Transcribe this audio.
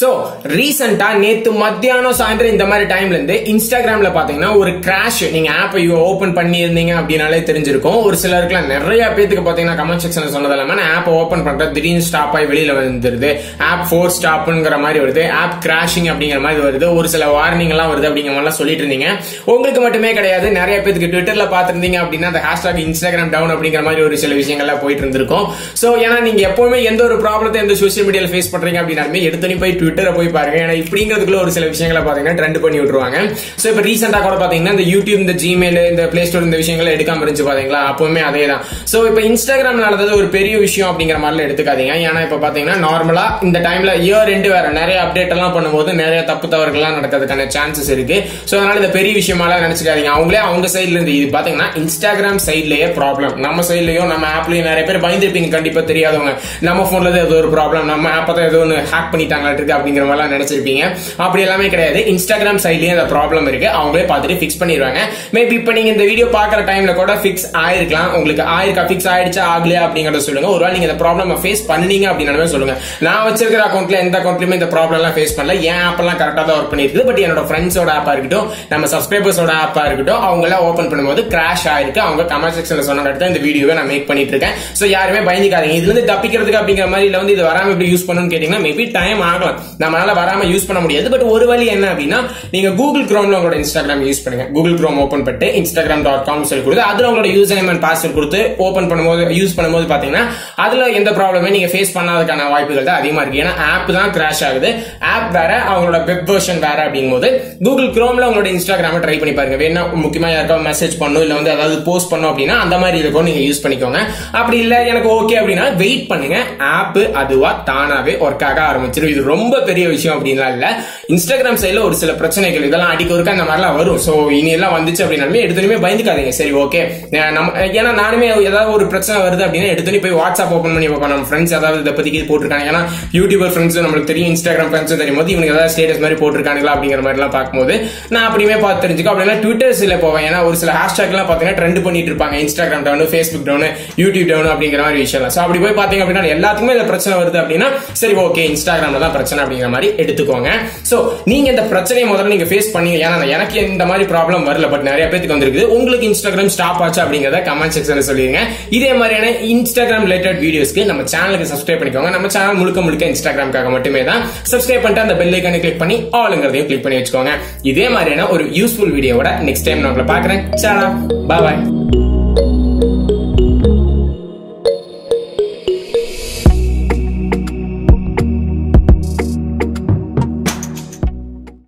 So ரீசெண்டாக நேத்து மத்தியானம் சாயந்தரம் இந்த மாதிரி டைம்ல இருந்து இன்ஸ்டாகிராம்ல பாத்தீங்கன்னா ஒரு கிராஷ் நீங்க ஆப்பை ஓபன் பண்ணியிருந்தீங்க அப்படின்னாலே தெரிஞ்சிருக்கும். ஒரு சிலருக்குலாம் நிறைய பேத்துக்கு பாத்தீங்கன்னா கமெண்ட் செக்ஷனில் சொன்னது இல்லாமல் நான் ஆப்பை ஓப்பன் பண்றது திடீர்னு ஸ்டாப் ஆகி வெளியில் வந்துருது. ஆப் ஃபோர் ஸ்டாப்ங்கிற மாதிரி வருது. ஆப் கிராஷிங் அப்படிங்கிற மாதிரி வருது. ஒரு சில வார்னிங்லாம் வருது அப்படிங்கிற மாதிரிலாம் சொல்லிட்டு இருந்தீங்க. உங்களுக்கு மட்டுமே கிடையாது. நிறைய பேத்துக்கு ட்விட்டர்ல பார்த்துருந்தீங்க அப்படின்னா அந்த ஹேஷ்டாக் இன்ஸ்டாகிராம் டவுன் அப்படிங்கிற மாதிரி ஒரு சில விஷயங்கள்லாம் போயிட்டு இருந்திருக்கும். ஸோ ஏன்னா நீங்க எப்போவுமே எந்த ஒரு ப்ராப்ளத்தை எந்த சோஷியல் மீடியாவில் ஃபேஸ் பண்ணுறீங்க அப்படின்னாலுமே எடுத்து போய் ட்விட்டரை போய் பாருங்க. ஏன்னா இப்படிங்கிறதுக்குள்ள ஒரு சில விஷயங்களை பாத்தீங்கன்னா ட்ரெண்ட் பண்ணி விட்டுருவாங்க. சோ இப்ப ரீசெண்டா கூட பாத்தீங்கன்னா இந்த யூடியூப் இந்த ஜிமெயில் இந்த பிளே ஸ்டோர் இந்த விஷயங்களை எடுக்காம இருந்துச்சு பாத்தீங்களா அப்பவுமே அதே தான் சோ இப்ப இன்ஸ்டாகிராம் நடந்தது ஒரு பெரிய விஷயம் அப்படிங்கிற மாதிரிலாம் எடுத்துக்காதீங்க. ஏன்னா இப்ப பாத்தீங்கன்னா நார்மலா இந்த டைம்ல இயர் ரெண்டு வேற. நிறைய அப்டேட் எல்லாம் பண்ணும்போது நிறைய தப்பு தவறுகள்லாம் நடக்கிறதுக்கான சான்சஸ் இருக்கு. சோ அதனால இந்த பெரிய விஷயமாலாம் நினைச்சுக்காதீங்க. அவங்களே அவங்க சைட்ல இருந்து இது பாத்தீங்கன்னா இன்ஸ்டாகிராம் சைட்லயே ப்ராப்ளம் நம்ம சைட்லயும் நம்ம ஆப்லயும் நிறைய பேர் பயந்துருப்பீங்க. கண்டிப்பா தெரியாதவங்க. நம்ம போன்ல ஏதோ ஒரு ப்ராப்ளம் நம்ம ஆப்பை தான் ஏதோ ஒன்று ஹேக் பண்ணிட்டாங்களா இருக்கு. அப்படிங்கிற மாதிரிலாம் நினைச்சிருப்பீங்க. அப்படி எல்லாமே கிடையாது. இன்ஸ்டாகிராம் சைட்லயும் அந்த ப்ராப்ளம் இருக்கு. அவங்களே பார்த்துட்டு ஃபிக்ஸ் பண்ணிடுவாங்க. மேபி இப்போ நீங்க இந்த வீடியோ பாக்குற டைம்ல கூட ஃபிக்ஸ் ஆயிருக்கலாம். உங்களுக்கு ஆயிருக்கா? ஃபிக்ஸ் ஆயிடுச்சா? ஆகலையா? அப்படிங்கறத சொல்லுங்க. ஒருவேளை நீங்க இந்த ப்ராப்ளம் ஃபேஸ் பண்ணீங்க அப்படின்னு சொல்லுங்க. நான் வச்சிருக்கிற அக்கௌண்ட்ல எந்த அக்கௌண்ட்லயுமே இந்த ப்ராப்ளம் எல்லாம் ஃபேஸ் பண்ணல. என் அப்பெல்லாம் கரெக்டாக கரெக்டா தான் ஒர்க் பண்ணிருக்கு பட் என்னோட ஃப்ரெண்ட்ஸோட ஆப்பா இருக்கட்டும் நம்ம சப்ஸ்கிரைபர்ஸோட ஆப்பா இருக்கட்டும் அவங்க எல்லாம் ஓபன் பண்ணும்போது கிராஷ் ஆயிருக்கு. அவங்க கமெண்ட் செக்ஷன்ல சொன்ன இடத்துல இந்த வீடியோவை நான் மேக் பண்ணிட்டு இருக்கேன் சோ யாருமே பயந்துக்காதீங்க. இதுல இருந்து தப்பிக்கிறதுக்கு அப்படிங்கிற மாதிரி இல்ல வந்து இது வராம எப்படி யூஸ் பண்ணணும்னு கேட்டீங்கன்னா மேபி டைம் ஆகலாம். நம்மளால வராம யூஸ் பண்ண முடியாது. பட் ஒரு வழி என்ன அப்படின்னா நீங்க கூகுள் குரோம்ல உங்களோட இன்ஸ்டாகிராம் யூஸ் பண்ணுங்க. கூகுள் குரோம் ஓப்பன் பண்ணிட்டு இன்ஸ்டாகிராம் டாட் காம் சொல்லி கொடுத்து அதுல உங்களோட யூஸ் நேம் அண்ட் பாஸ்வேர்ட் கொடுத்து ஓப்பன் பண்ணும்போது யூஸ் பண்ணும்போது பாத்தீங்கன்னா அதுல எந்த ப்ராப்ளமே நீங்க ஃபேஸ் பண்ணாததுக்கான வாய்ப்புகள் தான் அதிகமா இருக்கு. ஏன்னா ஆப் தான் கிராஷ் ஆகுது. ஆப் வேற அவங்களோட வெப் வெர்ஷன் வேற அப்படிங்கும்போது கூகுள் குரோம்ல உங்களோட இன்ஸ்டாகிராம ட்ரை பண்ணி பாருங்க. வேணா முக்கியமா யாருக்காவது மெசேஜ் பண்ணும் இல்ல வந்து அதாவது போஸ்ட் பண்ணும் அப்படின்னா அந்த மாதிரி இருக்கும் நீங்க யூஸ் பண்ணிக்கோங்க. அப்படி இல்ல எனக்கு ஓகே அப்படின்னா வெயிட் பண்ணுங்க. ஆப் அதுவா தானாவே ஒர்க் ஆக ஆரம்பிச்சிடும் இது ரொம்ப பெரிய விஷயம் அப்படின்லாம் இல்ல. இன்ஸ்டாகிராம் சைடில் ஒரு சில பிரச்சனைகள் இதெல்லாம் அடிக்க ஒருக்கா அந்த மாதிரிலாம் வரும். சோ இனி எல்லாம் வந்துச்சு அப்படின்னாலுமே எடுத்துமே பயந்துக்காதீங்க. சரி ஓகே நம்ம ஏன்னா நானுமே ஏதாவது ஒரு பிரச்சனை வருது அப்படின்னா எடுத்துனே போய் வாட்ஸ்அப் ஓப்பன் பண்ணி பார்ப்போம் நம்ம ஃப்ரெண்ட்ஸ் ஏதாவது இதை பத்தி போட்டிருக்காங்க. ஏன்னா யூடியூபர் ஃப்ரெண்ட்ஸ் நம்மளுக்கு தெரியும் இன்ஸ்டாகிராம் ஃப்ரெண்ட்ஸ் தெரியும் போது இவங்க ஏதாவது ஸ்டேட்டஸ் மாதிரி போட்டிருக்காங்களா அப்படிங்கிற மாதிரிலாம் பார்க்கும்போது நான் அப்படியுமே பார்த்து தெரிஞ்சுக்கோ அப்படின்னா ட்விட்டர்ஸ்ல போவேன். ஏன்னா ஒரு சில ஹேஷ்டாக்லாம் பார்த்தீங்கன்னா ட்ரெண்ட் பண்ணிட்டு இருப்பாங்க. Instagram down Facebook down YouTube down அப்படிங்கிற மாதிரி விஷயம் சோ அப்படி போய் பார்த்தீங்க அப்படின்னா எல்லாத்துக்குமே இந்த பிரச்சனை வருது அப்படின்னா சரி ஓகே இன்ஸ்டாகிராமில் தான் பிரச்சனை அப்படிங்கிற மாதிரி எடுத்துக்கோங்க. சோ நீங்க இந்த பிரச்சனையை முதல்ல நீங்க ஃபேஸ் பண்ணீங்க. ஏன்னா எனக்கு இந்த மாதிரி ப்ராப்ளம் வரல பட் நிறைய பேருக்கு வந்திருக்கு உங்களுக்கு இன்ஸ்டாகிராம் ஸ்டாப் ஆச்சு அப்படிங்கறத கமெண்ட் செக்ஷன்ல சொல்லிருங்க. இதே மாதிரியான இன்ஸ்டாகிராம் ரிலேட்டட் வீடியோஸ்க்கு நம்ம சேனலுக்கு சப்ஸ்கிரைப் பண்ணிக்கோங்க. நம்ம சேனல் முழுக்க முழுக்க இன்ஸ்டாகிராம்காக மட்டுமே தான் சப்ஸ்கிரைப் பண்ணிட்டு அந்த பெல் ஐக்கானை கிளிக் பண்ணி ஆளுங்கிறதையும் கிளிக் பண்ணி வச்சுக்கோங்க. இதே மாதிரியான ஒரு யூஸ்ஃபுல் வீடியோவோட நெக்ஸ்ட் டைம் நான் உங்களை பாக்குறேன் சாரா பாய்